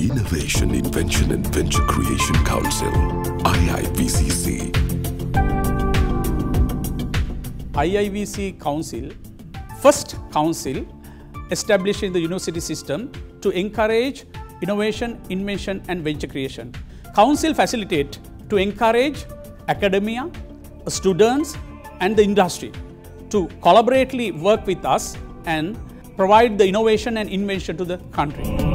Innovation, Invention and Venture Creation Council, IIVCC. IIVC Council, first council established in the university system to encourage innovation, invention and venture creation. Council facilitate to encourage academia, students and the industry to collaboratively work with us and provide the innovation and invention to the country.